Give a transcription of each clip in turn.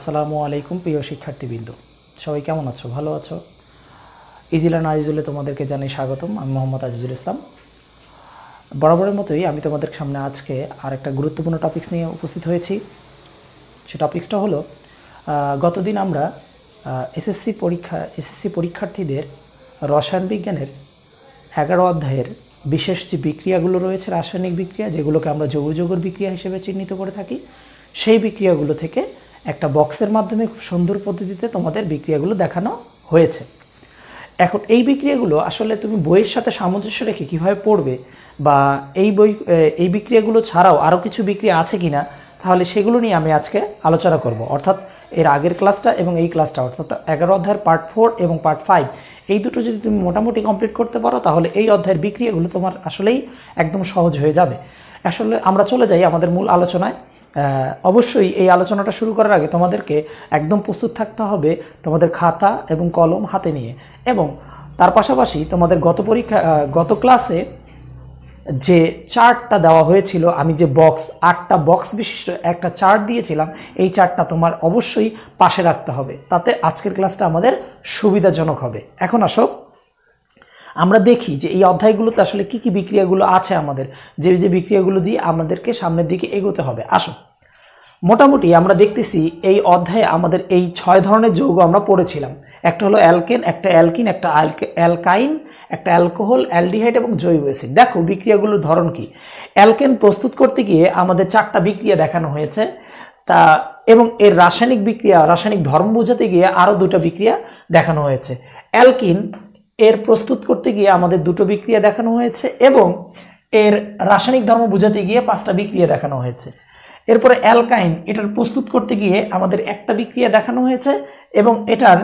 আসসালামু আলাইকুম, প্রিয় শিক্ষার্থীবৃন্দ। সবাই কেমন আছো? ভালো আছো? ইজিলান আজিজুলে তোমাদেরকে জানাই স্বাগতম। আমি মোহাম্মদ আজিজুল ইসলাম। বরাবরের মতোই আমি তোমাদের সামনে আজকে আর একটা গুরুত্বপূর্ণ টপিক্স নিয়ে উপস্থিত হয়েছি। সে টপিক্সটা হলো গতদিন আমরা এসএসসি পরীক্ষা, এসএসসি পরীক্ষার্থীদের রসায়ন বিজ্ঞানের এগারো অধ্যায়ের বিশেষ যে বিক্রিয়াগুলো রয়েছে, রাসায়নিক বিক্রিয়া, যেগুলোকে আমরা যৌগ যৌগের বিক্রিয়া হিসেবে চিহ্নিত করে থাকি, সেই বিক্রিয়াগুলো থেকে একটা বক্সের মাধ্যমে খুব সুন্দর পদ্ধতিতে তোমাদের বিক্রিয়াগুলো দেখানো হয়েছে। এখন এই বিক্রিয়াগুলো আসলে তুমি বইয়ের সাথে সামঞ্জস্য রেখে কীভাবে পড়বে বা এই বই এই বিক্রিয়াগুলো ছাড়াও আরও কিছু বিক্রিয়া আছে কি না তাহলে সেগুলো নিয়ে আমি আজকে আলোচনা করব। অর্থাৎ এর আগের ক্লাসটা এবং এই ক্লাসটা, অর্থাৎ এগারো অধ্যায়ের পার্ট ফোর এবং পার্ট ফাইভ। এই দুটো যদি তুমি মোটামুটি কমপ্লিট করতে পারো, তাহলে এই অধ্যায়ের বিক্রিয়াগুলো তোমার আসলেই একদম সহজ হয়ে যাবে। আসলে আমরা চলে যাই আমাদের মূল আলোচনায়। অবশ্যই এই আলোচনাটা শুরু করার আগে তোমাদেরকে একদম প্রস্তুত থাকতে হবে তোমাদের খাতা এবং কলম হাতে নিয়ে। এবং তার পাশাপাশি তোমাদের গত পরীক্ষা গত ক্লাসে যে চার্টটা দেওয়া হয়েছিল, আমি যে বক্স, আটটা বক্স বিশিষ্ট একটা চার্ট দিয়েছিলাম, এই চার্টটা তোমার অবশ্যই পাশে রাখতে হবে। তাতে আজকের ক্লাসটা আমাদের সুবিধাজনক হবে। এখন আসো। আমরা দেখি যে এই অধ্যায়গুলোতে আসলে কি কি বিক্রিয়াগুলো আছে আমাদের। যে যে বিক্রিয়াগুলো দিয়ে আমাদেরকে সামনের দিকে এগোতে হবে। আসো মোটামুটি আমরা দেখতেছি এই অধ্যায়ে আমাদের এই ছয় ধরনের যৌগ আমরা পড়েছিলাম। একটা হলো অ্যালকেন, একটা অ্যালকিন, একটা অ্যালকাইন, একটা অ্যালকোহল, অ্যালডিহাইড এবং জৈব অ্যাসিড। দেখো বিক্রিয়াগুলোর ধরন কি। অ্যালকেন প্রস্তুত করতে গিয়ে আমাদের চারটা বিক্রিয়া দেখানো হয়েছে। তা, এবং এর রাসায়নিক বিক্রিয়া, রাসায়নিক ধর্ম বোঝাতে গিয়ে আরও দুটো বিক্রিয়া দেখানো হয়েছে। অ্যালকিন এর প্রস্তুত করতে গিয়ে আমাদের দুটো বিক্রিয়া দেখানো হয়েছে এবং এর রাসায়নিক ধর্ম বোঝাতে গিয়ে পাঁচটা বিক্রিয়া দেখানো হয়েছে। এরপরে অ্যালকাইন, এটার প্রস্তুত করতে গিয়ে আমাদের একটা বিক্রিয়া দেখানো হয়েছে এবং এটার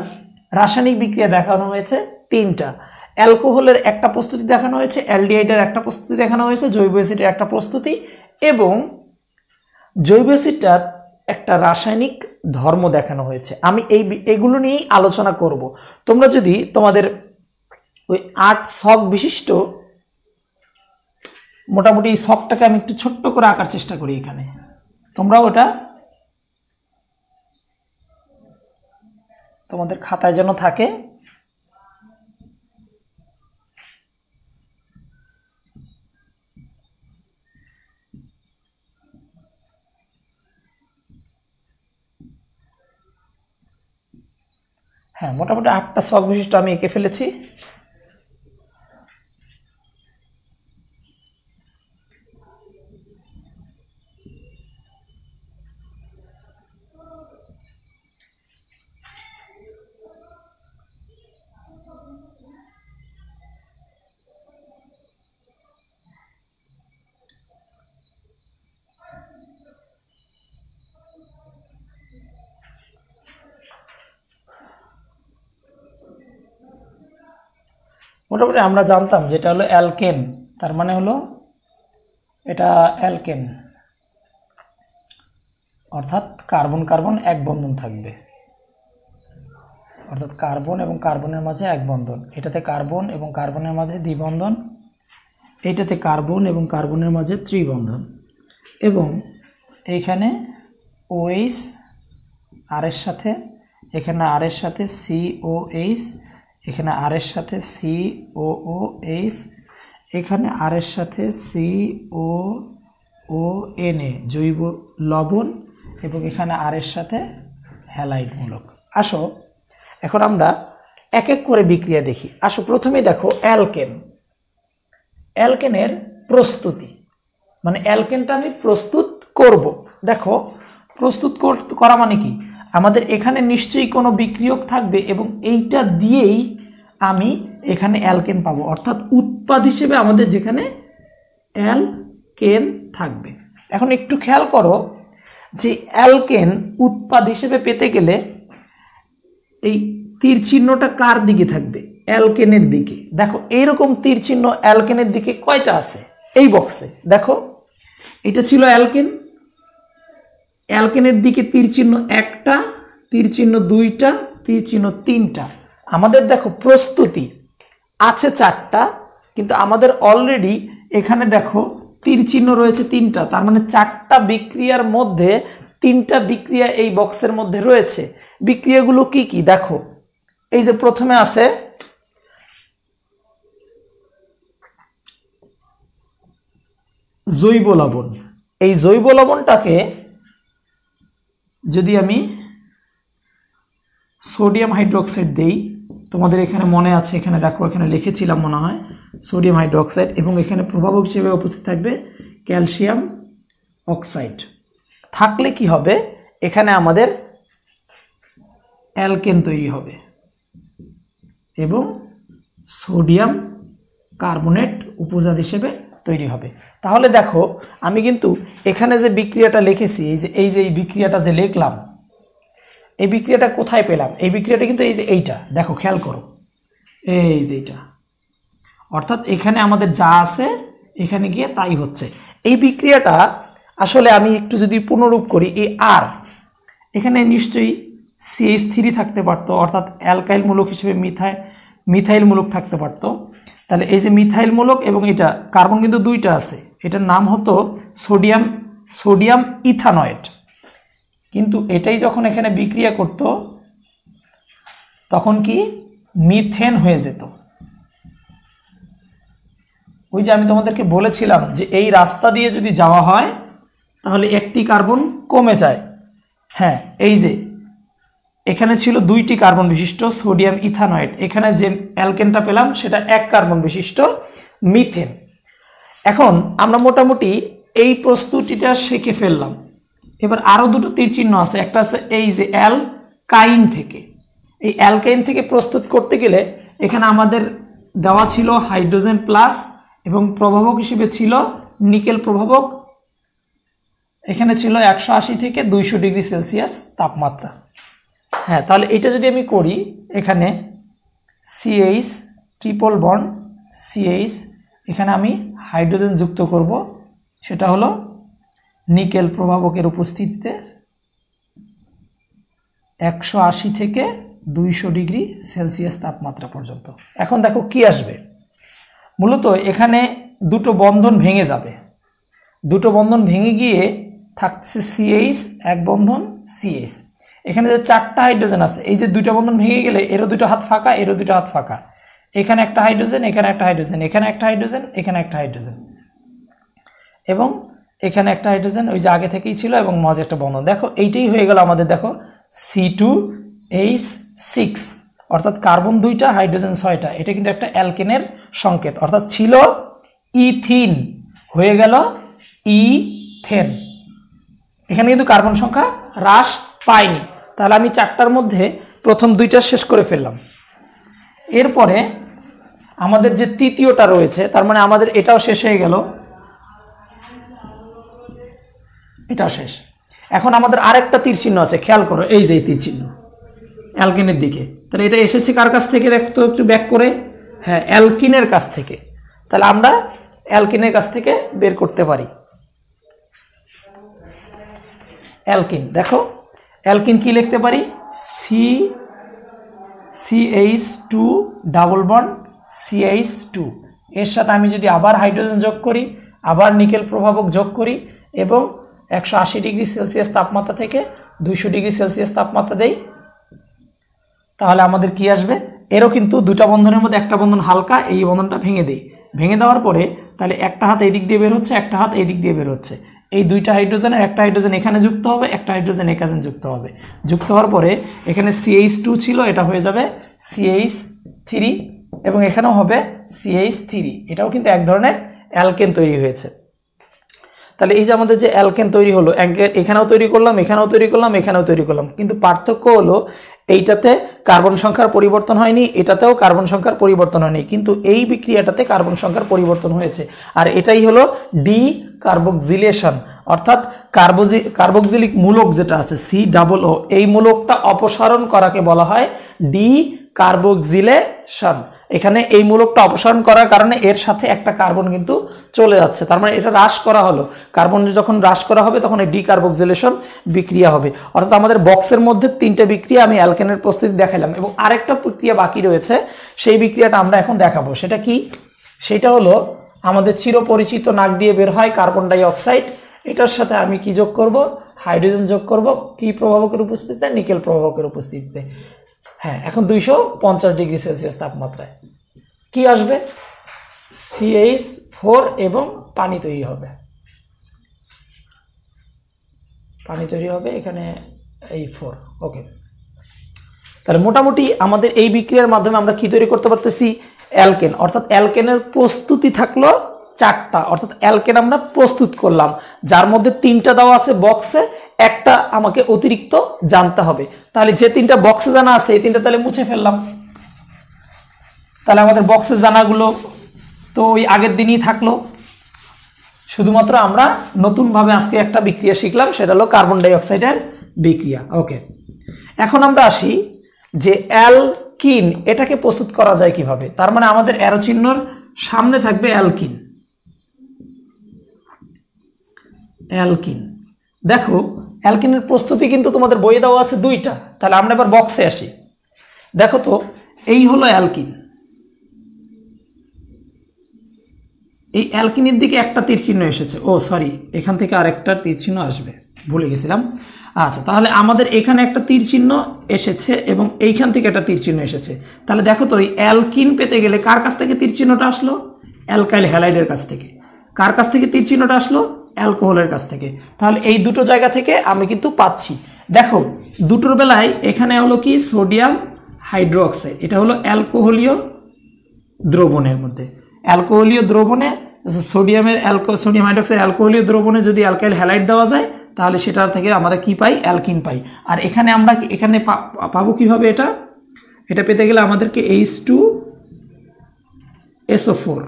রাসায়নিক বিক্রিয়া দেখানো হয়েছে তিনটা। অ্যালকোহলের একটা প্রস্তুতি দেখানো হয়েছে, অ্যালডিহাইডের একটা প্রস্তুতি দেখানো হয়েছে, জৈব অ্যাসিডের একটা প্রস্তুতি এবং জৈব অ্যাসিডটার একটা রাসায়নিক ধর্ম দেখানো হয়েছে। আমি এই এগুলো নিয়েই আলোচনা করব। তোমরা যদি তোমাদের ওই আট শখ বিশিষ্ট, মোটামুটি এই শখটাকে আমি একটু ছোট্ট করে আঁকার চেষ্টা করি এখানে। তোমরাও ওটা তোমাদের খাতায় যেন থাকে। হ্যাঁ মোটামুটি আটটা শখ বিশিষ্ট আমি এঁকে ফেলেছি। মোটামুটি আমরা জানতাম যেটা হলো অ্যালকেন, তার মানে হলো এটা অ্যালকেন। অর্থাৎ কার্বন কার্বন এক বন্ধন থাকবে। অর্থাৎ কার্বন এবং কার্বনের মাঝে এক বন্ধন। এটাতে কার্বন এবং কার্বনের মাঝে দ্বিবন্ধন, এইটাতে কার্বন এবং কার্বনের মাঝে ত্রিবন্ধন। এবং এইখানে ওএইচ আর এর সাথে, এখানে আর এর সাথে সি ও এইচ এখানে আর এর সাথে সি ও ও এইচ এখানে আর এর সাথে C O O N A জৈব লবণ এবং এখানে আর এর সাথে হ্যালাইড মূলক আসো, এখন আমরা এক এক করে বিক্রিয়া দেখি। আসো, প্রথমে দেখো অ্যালকেন। অ্যালকেনের প্রস্তুতি। মানে অ্যালকেনটা আমি প্রস্তুত করব। দেখো, প্রস্তুত করা মানে কি? আমাদের এখানে নিশ্চয়ই কোনো বিক্রিয়ক থাকবে এবং এইটা দিয়েই আমি এখানে অ্যালকেন পাবো। অর্থাৎ উৎপাদ হিসেবে আমাদের যেখানে অ্যালকেন থাকবে। এখন একটু খেয়াল করো যে অ্যালকেন উৎপাদ হিসেবে পেতে গেলে এই তীর চিহ্নটা কার দিকে থাকবে? অ্যালকেনের দিকে। দেখো, এইরকম তীর চিহ্ন অ্যালকেনের দিকে কয়টা আছে? এই বক্সে দেখো, এটা ছিল অ্যালকেন অ্যালকেনের দিকে তীর চিহ্ন একটা, তীর চিহ্ন দুইটা, তীর চিহ্ন তিনটা। আমাদের দেখো প্রস্তুতি। আছে চারটা, কিন্তু আমাদের অলরেডি এখানে দেখো তীর চিহ্ন রয়েছে তিনটা। তার মানে চারটা বিক্রিয়ার মধ্যে তিনটা বিক্রিয়া এই বক্সের মধ্যে রয়েছে। বিক্রিয়াগুলো কি কি? দেখো, এই যে প্রথমে আছে জৈব লবণ। এই জৈব লবণটাকে যদি আমি সোডিয়াম হাইড্রোক্সাইড দেই, তোমাদের এখানে মনে আছে, এখানে দেখো, এখানে লিখেছিলাম মনে হয় সোডিয়াম হাইড্রোক্সাইড এবং এখানে প্রভাবক হিসেবে উপস্থিত থাকবে ক্যালসিয়াম অক্সাইড থাকলে কি হবে? এখানে আমাদের অ্যালকেন তৈরি হবে, এবং সোডিয়াম কার্বনেট উপজাত হিসেবে তৈরি হবে। তাহলে দেখো, আমি কিন্তু এখানে যে বিক্রিয়াটা লিখেছি, এই যে এই যে এই বিক্রিয়াটা যে লিখলাম, এই বিক্রিয়াটা কোথায় পেলাম? এই বিক্রিয়াটা কিন্তু এই যে এইটা। দেখো, খেয়াল করো। এই যে এইটা। অর্থাৎ এখানে আমাদের যা আছে, এখানে গিয়ে তাই হচ্ছে। এই বিক্রিয়াটা আসলে আমি একটু যদি পুনরূপ করি, এই আর, এখানে নিশ্চয়ই সিএইচ থ্রি থাকতে পারতো, অর্থাৎ অ্যালকাইল মূলক হিসেবে মিথাই মিথাইল মূলক থাকতে পারতো। তাহলে এই যে মিথাইল মূলক এবং এটা, কার্বন কিন্তু দুইটা আছে। এটার নাম হতো সোডিয়াম সোডিয়াম ইথানয়েড। কিন্তু এটাই যখন এখানে বিক্রিয়া করত, তখন কি? মিথেন হয়ে যেত। ওই যে আমি তোমাদেরকে বলেছিলাম যে এই রাস্তা দিয়ে যদি যাওয়া হয়, তাহলে একটি কার্বন কমে যায়। হ্যাঁ এই যে এখানে ছিল দুইটি কার্বন বিশিষ্ট, সোডিয়াম ইথানয়েড। এখানে যে অ্যালকেনটা পেলাম, সেটা এক কার্বন বিশিষ্ট, মিথেন। এখন আমরা মোটামুটি এই প্রস্তুতিটা শিখে ফেললাম। এবার আরও দুটো তীর চিহ্ন আছে। একটা আছে এই যে অ্যাল কাইন থেকে। এই অ্যালকাইন থেকে প্রস্তুত করতে গেলে এখানে আমাদের দেওয়া ছিল হাইড্রোজেন প্লাস এবং প্রভাবক হিসেবে ছিল নিকেল প্রভাবক। এখানে ছিল একশো আশি থেকে দুইশো ডিগ্রি সেলসিয়াস তাপমাত্রা। হ্যাঁ তাহলে এটা যদি আমি করি, এখানে সিএইচ ট্রিপল বন্ড সিএইচ এখানে আমি হাইড্রোজেন যুক্ত করব, সেটা হলো নিকেল প্রভাবকের উপস্থিতিতে একশো আশি থেকে দুইশো ডিগ্রি সেলসিয়াস তাপমাত্রা পর্যন্ত। এখন দেখো কি আসবে। মূলত এখানে দুটো বন্ধন ভেঙে যাবে। দুটো বন্ধন ভেঙে গিয়ে থাকছে সিএইচ এক বন্ধন সিএইচ এখানে যে চারটা হাইড্রোজেন আছে, এই যে দুইটা বন্ধন ভেঙে গেলে এরও দুটো হাত ফাঁকা, এরও দুটো হাত ফাঁকা। এখানে একটা হাইড্রোজেন এখানে একটা হাইড্রোজেন এখানে একটা হাইড্রোজেন এখানে একটা হাইড্রোজেন এবং এখানে একটা হাইড্রোজেন ওই যে আগে থেকেই ছিল এবং মাঝে একটা বন্ধন। দেখো, এইটাই হয়ে গেল আমাদের, দেখো সি টু এইচ সিক্স অর্থাৎ কার্বন দুইটা হাইড্রোজেন ছয়টা। এটা কিন্তু একটা অ্যালকেনের সংকেত। অর্থাৎ ছিল ইথিন, হয়ে গেল ইথেন। এখানে কিন্তু কার্বন সংখ্যা হ্রাস পায়নি। তাহলে আমি চারটার মধ্যে প্রথম দুইটা শেষ করে ফেললাম। এরপরে আমাদের যে তৃতীয়টা রয়েছে, তার মানে আমাদের এটাও শেষ হয়ে গেল। এটাও শেষ। এখন আমাদের আরেকটা তীর চিহ্ন আছে, খেয়াল করো, এই যে তীর চিহ্ন, অ্যালকিনের দিকে। তাহলে এটা এসেছে কার কাছ থেকে দেখতো একটু ব্যাক করে? হ্যাঁ অ্যালকিনের কাছ থেকে। তাহলে আমরা অ্যালকিনের কাছ থেকে বের করতে পারি। অ্যালকিন, দেখো। অ্যালকিন কি লিখতে পারি? C CH two double bond CH two এর সাথে আমি যদি আবার হাইড্রোজেন যোগ করি, আবার নিকেল প্রভাবক যোগ করি এবং একশো আশি ডিগ্রি সেলসিয়াস তাপমাত্রা থেকে দুইশো ডিগ্রি সেলসিয়াস তাপমাত্রা দেই, তাহলে আমাদের কি আসবে? এরও কিন্তু দুটা বন্ধনের মধ্যে একটা বন্ধন হালকা, এই বন্ধনটা ভেঙে দেই। ভেঙে দেওয়ার পরে তাহলে একটা হাত এই দিক দিয়ে বের হচ্ছে, একটা হাত এই দিক দিয়ে বের হচ্ছে। এই দুইটা হাইড্রোজেনের একটা হাইড্রোজেন এখানে যুক্ত হবে, একটা হাইড্রোজেন এখানে যুক্ত হবে। যুক্ত হওয়ার পরে এখানে সিএইচ টু ছিল, এটা হয়ে যাবে সিএইচ থ্রি এবং এখানেও হবে সিএইচ থ্রি এটাও কিন্তু এক ধরনের অ্যালকেন তৈরি হয়েছে। তাহলে এই যে আমাদের যে অ্যালকেন তৈরি হলো এখানেও তৈরি করলাম, এখানেও তৈরি করলাম, এখানেও তৈরি করলাম। কিন্তু পার্থক্য হলো এইটাতে কার্বন সংখ্যার পরিবর্তন হয়নি, এটাতেও কার্বন সংখ্যার পরিবর্তন হয়নি, কিন্তু এই বিক্রিয়াটাতে কার্বন সংখ্যার পরিবর্তন হয়েছে। আর এটাই হলো ডি কার্বক্সিলেশন অর্থাৎ কার্বোজি কার্বক্সিলিক মূলক যেটা আছে সি ডাবল ও এই মূলকটা অপসারণ করাকে বলা হয় ডি কার্বক্সিলেশন এখানে এই মূলকটা অপসারণ করার কারণে এর সাথে একটা কার্বন কিন্তু চলে যাচ্ছে। তার মানে এটা হ্রাস করা হলো। কার্বন যখন হ্রাস করা হবে, তখন এই ডিকার্বক্সিলেশন বিক্রিয়া হবে। অর্থাৎ আমাদের বক্সের মধ্যে তিনটে বিক্রিয়া আমি অ্যালকেনের প্রস্তুতি দেখালাম এবং আরেকটা প্রক্রিয়া বাকি রয়েছে, সেই বিক্রিয়াটা আমরা এখন দেখাবো। সেটা কি? সেটা হলো আমাদের চিরপরিচিত নাক দিয়ে বের হয় কার্বন ডাই অক্সাইড এটার সাথে আমি কি যোগ করব? হাইড্রোজেন যোগ করব। কি প্রভাবকের উপস্থিতিতে? নিকেল প্রভাবকের উপস্থিতিতে। হ্যাঁ এখন দুইশো পঞ্চাশ ডিগ্রি সেলসিয়াস তাপমাত্রায়। কি আসবে? সিএইচ ফোর এবং পানি তৈরি হবে। পানি তৈরি হবে এখানে এই ফোর ওকে তাহলে মোটামুটি আমাদের এই বিক্রিয়ার মাধ্যমে আমরা কি তৈরি করতে পারতেছি? অ্যালকেন, অর্থাৎ অ্যালকেনের প্রস্তুতি থাকল চারটা। অর্থাৎ অ্যালকেন আমরা প্রস্তুত করলাম। যার মধ্যে তিনটা দেওয়া আছে বক্সে একটা আমাকে অতিরিক্ত জানতে হবে। তাহলে যে তিনটা বক্সে জানা আছে, এই তিনটা তাহলে মুছে ফেললাম। তাহলে আমাদের বক্সে জানাগুলো তো ওই আগের দিনই থাকল। শুধুমাত্র আমরা নতুনভাবে আজকে একটা বিক্রিয়া শিখলাম, সেটা হলো কার্বন ডাইঅক্সাইডের বিক্রিয়া। ওকে এখন আমরা আসি যে অ্যালকিন এটাকে প্রস্তুত করা যায় কীভাবে? তার মানে আমাদের অ্যারো চিহ্নর সামনে থাকবে অ্যালকিন অ্যালকিন দেখো অ্যালকিনের প্রস্তুতি কিন্তু তোমাদের বইয়ে দেওয়া আছে দুইটা। তাহলে আমরা এবার বক্সে আসি। দেখো তো, এই হলো অ্যালকিন। এই অ্যালকিনের দিকে একটা তীর চিহ্ন এসেছে। ও সরি এখান থেকে আরেকটা তীর চিহ্ন আসবে। ভুলে গেছিলাম। আচ্ছা তাহলে আমাদের এখানে একটা তীর চিহ্ন এসেছে এবং এইখান থেকে একটা তীর চিহ্ন এসেছে। তাহলে দেখো তো, এই অ্যালকিন পেতে গেলে কার কাছ থেকে তীর চিহ্নটা আসলো? অ্যালকাইল হ্যালাইডের কাছ থেকে। কার কাছ থেকে তীর চিহ্নটা আসলো? অ্যালকোহলের কাছ থেকে। তাহলে এই দুটো জায়গা থেকে আমি কিন্তু পাচ্ছি। দেখো, দুটোর বেলায় এখানে হলো কি? Sodium hydroxide. এটা হলো অ্যালকোহলীয় দ্রবণের মধ্যে। অ্যালকোহলীয় দ্রবণে সোডিয়ামের অ্যালকো, সোডিয়াম হাইড্রোক্সাইড অ্যালকোহলীয় দ্রবণে যদি অ্যালকাইল হ্যালাইড দেওয়া যায়, তাহলে সেটা থেকে আমরা কি পাই? অ্যালকিন পাই। আর এখানে আমরা এখানে পাবো কীভাবে এটা? এটা পেতে গেলে আমাদেরকে এইচ টু এসও ফোর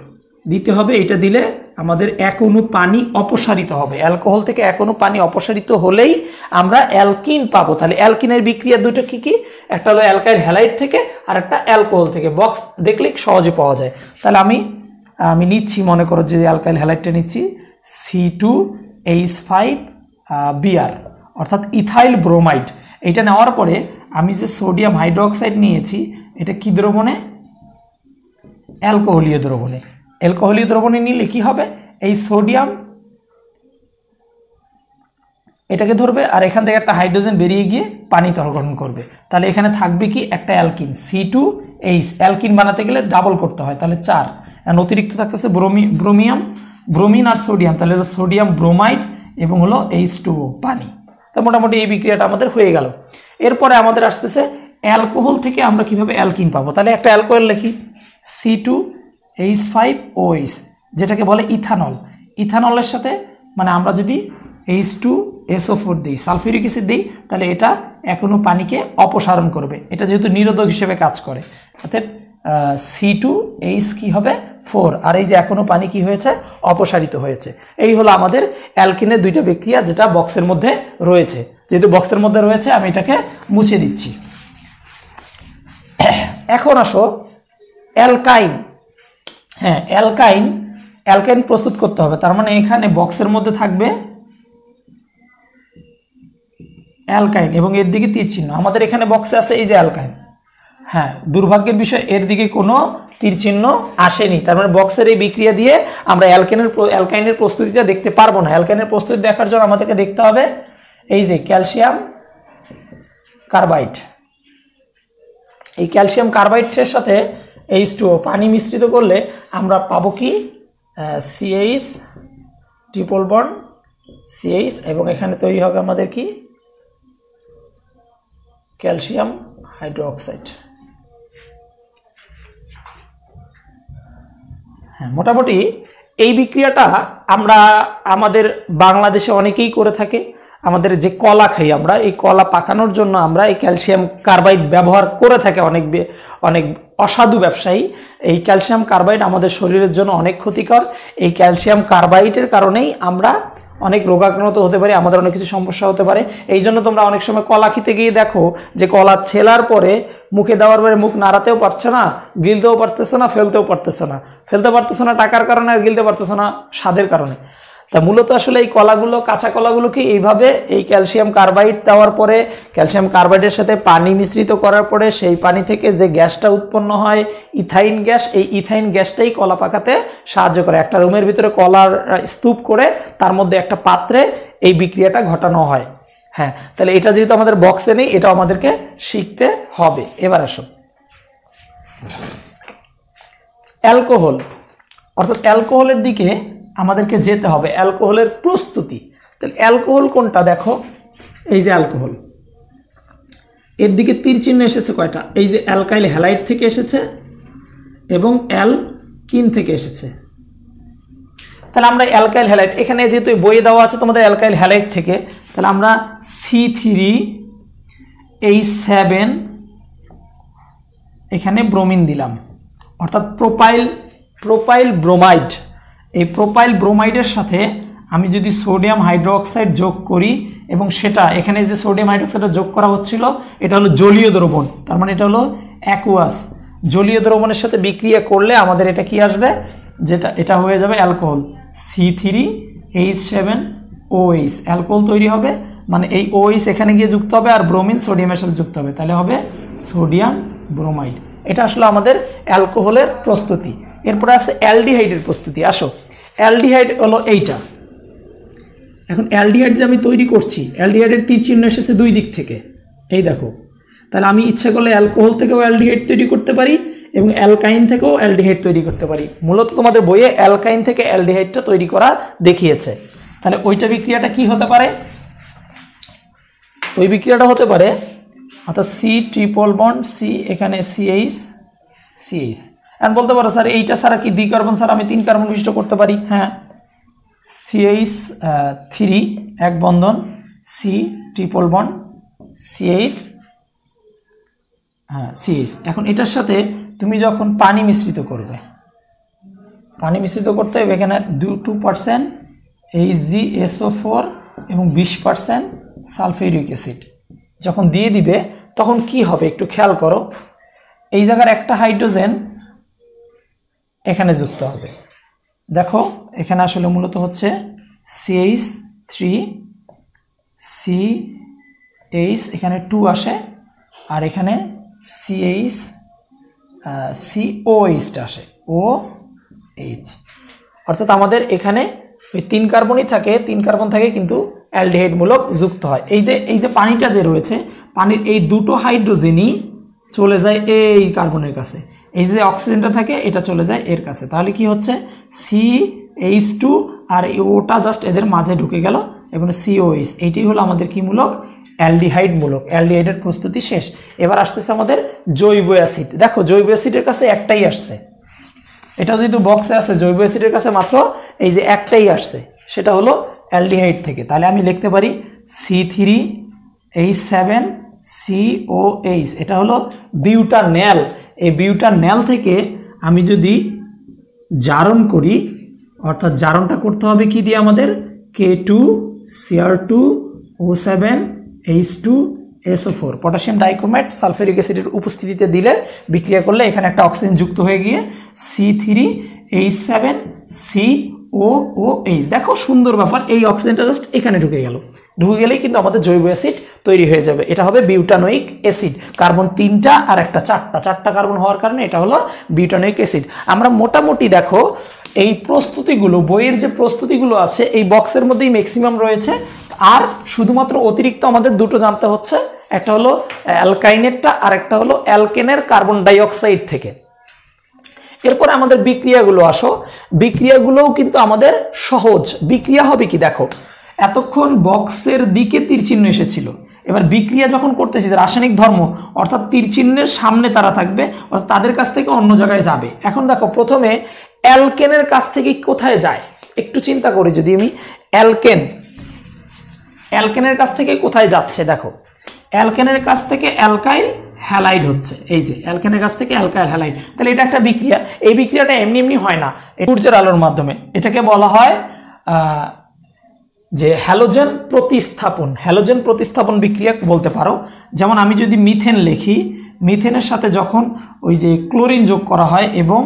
দিতে হবে। এটা দিলে আমাদের এক অণু পানি অপসারিত হবে। অ্যালকোহল থেকে এক অণু পানি অপসারিত হলেই আমরা অ্যালকিন পাবো। তাহলে অ্যালকিনের বিক্রিয়া দুটো কি কি? একটা হলো অ্যালকাইল হ্যালাইড থেকে, আর একটা অ্যালকোহল থেকে। বক্স দেখলে সহজে পাওয়া যায়। তাহলে আমি আমি নিচ্ছি, মনে করো যে অ্যালকাইল হ্যালাইডটা নিচ্ছি C two H five BR অর্থাৎ ইথাইল ব্রোমাইড। এটা নেওয়ার পরে আমি যে সোডিয়াম হাইড্রোক্সাইড নিয়েছি, এটা কি দ্রবণে? অ্যালকোহলীয় দ্রবণে। অ্যালকোহলীয় দ্রবণে নিলে কি হবে? এই সোডিয়াম এটাকে ধরবে আর এখান থেকে একটা হাইড্রোজেন বেরিয়ে গিয়ে পানি গ্রহণ করবে। তাহলে এখানে থাকবে কি? একটা alkene C two H alkene বানাতে গেলে ডাবল করতে হয়, তাহলে চার। অ্যান্ড অতিরিক্ত থাকতেছে ব্রোমি ব্রোমিয়াম ব্রোমিন আর সোডিয়াম তাহলে হলো সোডিয়াম ব্রোমাইড এবং হলো এইচ টু পানি। তো মোটামুটি এই বিক্রিয়াটা আমাদের হয়ে গেল। এরপরে আমাদের আসতেছে অ্যালকোহল থেকে আমরা কীভাবে অ্যালকিন পাবো? তাহলে একটা অ্যালকোহল লিখি C two H five O H যেটাকে বলে ইথানল ইথানলের সাথে মানে আমরা যদি এইচ টু এসও ফোর দিই, সালফিউরিক অ্যাসিড দিই, তাহলে এটা এখনও পানিকে অপসারণ করবে। এটা যেহেতু নিরোধক হিসেবে কাজ করে। অর্থাৎ সি টু এইচ কী হবে? ফোর আর এই যে এখনও পানি কি হয়েছে? অপসারিত হয়েছে। এই হলো আমাদের অ্যালকিনের দুইটা বিক্রিয়া যেটা বক্সের মধ্যে রয়েছে। যেহেতু বক্সের মধ্যে রয়েছে, আমি এটাকে মুছে দিচ্ছি। এখন আসো অ্যালকাইন। হ্যাঁ অ্যালকাইন অ্যালকাইন প্রস্তুত করতে হবে। তার মানে এখানে বক্সের মধ্যে থাকবে অ্যালকাইন এবং এর দিকে তীর চিহ্ন। আমাদের এখানে বক্সে আছে এই যে অ্যালকাইন হ্যাঁ দুর্ভাগ্যের বিষয়, এর দিকে কোনো তীর চিহ্ন আসেনি। তার মানে বক্সের এই বিক্রিয়া দিয়ে আমরা অ্যালকাইনের অ্যালকাইনের প্রস্তুতিটা দেখতে পারব না। অ্যালকাইনের প্রস্তুতি দেখার জন্য আমাদেরকে দেখতে হবে এই যে ক্যালসিয়াম কার্বাইড এই ক্যালসিয়াম কার্বাইডের সাথে এইচ টু পানি মিশ্রিত করলে আমরা পাবো কি? সিএইচ ট্রিপল বন সিএইচ এবং এখানে তৈরি হবে আমাদের কি? Calcium hydroxide. হ্যাঁ মোটামুটি এই বিক্রিয়াটা আমরা আমাদের বাংলাদেশে অনেকেই করে থাকে। আমাদের যে কলা খাই আমরা, এই কলা পাকানোর জন্য আমরা এই ক্যালসিয়াম কার্বাইড ব্যবহার করে থাকে অনেক অনেক অসাধু ব্যবসায়ী। এই ক্যালসিয়াম কার্বাইড আমাদের শরীরের জন্য অনেক ক্ষতিকর। এই ক্যালসিয়াম কার্বাইডের কারণেই আমরা অনেক রোগাক্রান্ত হতে পারে, আমাদের অনেক কিছু সমস্যা হতে পারে। এই জন্য তোমরা অনেক সময় কলা খেতে গিয়ে দেখো যে কলা ছেলার পরে মুখে দেওয়ার পরে মুখ নাড়াতেও পারছে না, গিলতেও পারতেছে না, ফেলতেও পারতেছে না। ফেলতে পারতেছে না টাকার কারণে আর গিলতে পারতেছে না, স্বাদের কারণে। তা মূলত আসলে এই কলাগুলো, কাঁচা কলাগুলোকে এইভাবে এই ক্যালসিয়াম কার্বাইড দেওয়ার পরে, ক্যালসিয়াম কার্বাইডের সাথে পানি মিশ্রিত করার পরে সেই পানি থেকে যে গ্যাসটা উৎপন্ন হয়, ইথাইন গ্যাস, এই ইথাইন গ্যাসটাই কলা পাকাতে সাহায্য করে। একটা রুমের ভিতরে কলার স্তূপ করে তার মধ্যে একটা পাত্রে এই বিক্রিয়াটা ঘটানো হয়। হ্যাঁ তাহলে এটা যেহেতু আমাদের বক্সে নেই এটা আমাদেরকে শিখতে হবে। এবার আসো। অ্যালকোহল, অর্থাৎ অ্যালকোহলের দিকে আমাদেরকে যেতে হবে, অ্যালকোহলের প্রস্তুতি। তাহলে অ্যালকোহল কোনটা দেখো? এই যে অ্যালকোহল। এর দিকে তীর চিহ্ন এসেছে কয়টা? এই যে অ্যালকাইল হ্যালাইট থেকে এসেছে এবং অ্যাল কিন থেকে এসেছে। তাহলে আমরা অ্যালকাইল হ্যালাইট, এখানে যেহেতু বইয়ে দেওয়া আছে তোমাদের অ্যালকাইল হ্যালাইট থেকে, তাহলে আমরা সি থ্রি এই সেভেন, এখানে ব্রোমিন দিলাম। অর্থাৎ প্রোপাইল প্রোপাইল ব্রোমাইড। এই প্রোপাইল ব্রোমাইডের সাথে আমি যদি সোডিয়াম হাইড্রোক্সাইড যোগ করি এবং সেটা, এখানে যে সোডিয়াম হাইড্রোক্সাইডটা যোগ করা হচ্ছিল, এটা হলো জলীয় দ্রবণ। তার মানে এটা হলো অ্যাকুয়াস জলীয় দ্রবণের সাথে বিক্রিয়া করলে আমাদের এটা কি আসবে? যেটা, এটা হয়ে যাবে alcohol. C three H seven OH alcohol তৈরি হবে মানে এই ওএইচ এখানে গিয়ে যুক্ত হবে আর ব্রোমিন সোডিয়ামের সাথে যুক্ত হবে। তাহলে হবে সোডিয়াম ব্রোমাইড। এটা আসলে আমাদের অ্যালকোহলের প্রস্তুতি। এরপরে আছে অ্যালডিহাইডের প্রস্তুতি। আসো। অ্যালডিহাইড হলো এইটা। এখন অ্যালডিহাইড যে আমি তৈরি করছি, অ্যালডিহাইডের তীর চিহ্ন এসেছে দুই দিক থেকে। এই দেখো। তাহলে আমি ইচ্ছে করলে অ্যালকোহল থেকেও অ্যালডিহাইড তৈরি করতে পারি এবং অ্যালকাইন থেকেও অ্যালডিহাইড তৈরি করতে পারি। মূলত তোমাদের বইয়ে অ্যালকাইন থেকে অ্যালডিহাইডটা তৈরি করা দেখিয়েছে। তাহলে ওইটা বিক্রিয়াটা কি হতে পারে? ওই বিক্রিয়াটা হতে পারে অর্থাৎ সি ট্রিপল বন্ড সি এখানে সিএইচ সিএইচ এখন বলতে পারো, স্যার, এইটা ছাড়া কি দ্বি কার্বন স্যার আমি তিন কার্বন বিশিষ্ট করতে পারি? হ্যাঁ। সিএইচ থ্রি এক বন্ধন সি ট্রিপল বন্ড সিএইচ হ্যাঁ সিএইচ এখন এটার সাথে তুমি যখন পানি মিশ্রিত করবে, পানি মিশ্রিত করতে হবে এখানে দু two percent H G SO four এবং বিশ পার্সেন্ট সালফেরিক অ্যাসিড। যখন দিয়ে দিবে তখন কি হবে একটু খেয়াল করো। এই জায়গার একটা হাইড্রোজেন এখানে যুক্ত হবে। দেখো, এখানে আসলে মূলত হচ্ছে সিএইচ থ্রি সি এইচ এখানে টু আসে, আর এখানে সিএইচ সি ও এইচটা আসে ও এইচ অর্থাৎ আমাদের এখানে ওই তিন কার্বনই থাকে, তিন কার্বন থাকে কিন্তু অ্যালডিহাইডমূলক যুক্ত হয়। এই যে এই যে পানিটা যে রয়েছে পানির এই দুটো হাইড্রোজেনই চলে যায় এই কার্বনের কাছে। এই যে অক্সিজেনটা থাকে, এটা চলে যায় এর কাছে। তাহলে কি হচ্ছে? সি এইচ টু আর ওটা জাস্ট এদের মাঝে ঢুকে গেল এবং সিওএইচ এইটাই হলো আমাদের কি মূলক? অ্যালডিহাইড মূলক। অ্যালডিহাইডের প্রস্তুতি শেষ। এবার আসতেছে আমাদের জৈব অ্যাসিড। দেখো, জৈব অ্যাসিডের কাছে একটাই আসছে। এটা যেহেতু বক্সে আছে, জৈব অ্যাসিডের কাছে মাত্র এই যে একটাই আসছে। সেটা হলো অ্যালডিহাইড থেকে। তাহলে আমি লিখতে পারি C three H seven C O H এটা হলো বিউটানেল এই বিউটানেল থেকে আমি যদি জারণ করি, অর্থাৎ জারণটা করতে হবে কি দিয়ে আমাদের? K two CR two O seven H two SO four potassium dichromate sulphuric অ্যাসিডের উপস্থিতিতে দিলে বিক্রিয়া করলে এখানে একটা অক্সিজেন যুক্ত হয়ে গিয়ে C three H seven C O O H দেখো সুন্দর ব্যাপার, এই অক্সিজেনটা জাস্ট এখানে ঢুকে গেল। ঢুকে গেলেই কিন্তু আমাদের জৈব অ্যাসিড তৈরি হয়ে যাবে। এটা হবে বিউটানোইক অ্যাসিড কার্বন তিনটা আর একটা চারটা। চারটা কার্বন হওয়ার কারণে এটা হলো বিউটানোইক অ্যাসিড আমরা মোটামুটি দেখো, এই প্রস্তুতিগুলো, বইয়ের যে প্রস্তুতিগুলো আছে, এই বক্সের মধ্যেই ম্যাক্সিমাম রয়েছে। আর শুধুমাত্র অতিরিক্ত আমাদের দুটো জানতে হচ্ছে, একটা হলো অ্যালকাইনেরটা আর একটা হলো অ্যালকেনের কার্বন ডাইঅক্সাইড থেকে। এরপর আমাদের বিক্রিয়াগুলো আসো। বিক্রিয়াগুলোও কিন্তু আমাদের সহজ। বিক্রিয়া হবে কি দেখো, এতক্ষণ বক্সের দিকে তীর চিহ্ন এসেছিল। এবার বিক্রিয়া যখন করতেছি রাসায়নিক ধর্ম, অর্থাৎ তীর চিহ্নের সামনে তারা থাকবে, অর্থাৎ তাদের কাছ থেকে অন্য জায়গায় যাবে। এখন দেখো, প্রথমে অ্যালকেনের কাছ থেকে কোথায় যায়? একটু চিন্তা করি যদি আমি। অ্যালকেন, অ্যালকেনের কাছ থেকে কোথায় যাচ্ছে দেখো। অ্যালকেনের কাছ থেকে অ্যালকাইল হ্যালাইড হচ্ছে। এই যে, অ্যালকেনের কাছ থেকে অ্যালকাইল হ্যালাইড। তাহলে এটা একটা বিক্রিয়া। এই বিক্রিয়াটা এমনি এমনি হয় না। সূর্যের আলোর মাধ্যমে। এটাকে বলা হয় যে হ্যালোজেন প্রতিস্থাপন। হ্যালোজেন প্রতিস্থাপন বিক্রিয়া বলতে পারো। যেমন আমি যদি মিথেন লিখি, মিথেনের সাথে যখন ওই যে ক্লোরিন যোগ করা হয় এবং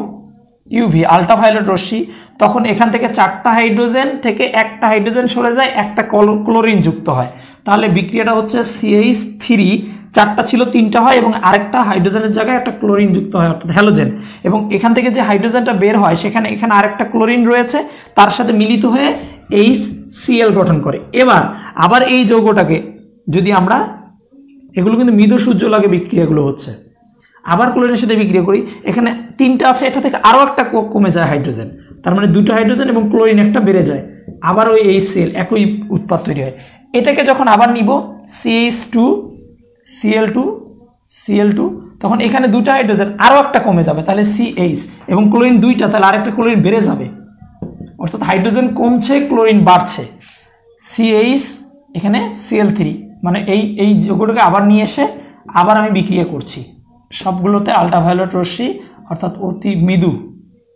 ইউভি, আলট্রাভায়োলেট রশ্মি, তখন এখান থেকে চারটা হাইড্রোজেন থেকে একটা হাইড্রোজেন সরে যায়, একটা ক্লোরিন যুক্ত হয়। তাহলে বিক্রিয়াটা হচ্ছে সিএইচ থ্রি চারটা ছিল, তিনটা হয় এবং আরেকটা হাইড্রোজেনের জায়গায় একটা ক্লোরিন যুক্ত হয়, অর্থাৎ হ্যালোজেন। এবং এখান থেকে যে হাইড্রোজেনটা বের হয়, সেখানে এখানে আরেকটা ক্লোরিন রয়েছে, তার সাথে মিলিত হয়ে এইচ সিএল গঠন করে। এবার, আবার এই যৌগটাকে যদি আমরা, এগুলো কিন্তু মৃদু সূর্য লাগে বিক্রিয়াগুলো হচ্ছে। আবার ক্লোরিনের সাথে বিক্রিয়া করি, এখানে তিনটা আছে, এটা থেকে আরও একটা কমে যায় হাইড্রোজেন। তার মানে দুটো হাইড্রোজেন এবং ক্লোরিন একটা বেড়ে যায়। আবার ওই এই সেল একই উৎপাদ তৈরি হয়। এটাকে যখন আবার নিব CH two CL two CL two তখন এখানে দুটো হাইড্রোজেন আরও একটা কমে যাবে, তাহলে সিএইচ এবং ক্লোরিন দুইটা, তাহলে আরেকটা ক্লোরিন বেড়ে যাবে। অর্থাৎ হাইড্রোজেন কমছে ক্লোরিন বাড়ছে। সিএইচ এখানে সিএল থ্রি মানে এই এই যোগটাকে আবার নিয়ে এসে আবার আমি বিক্রিয়া করছি। সবগুলোতে আলট্রাভায়োলেট রশ্মি, অর্থাৎ অতি মৃদু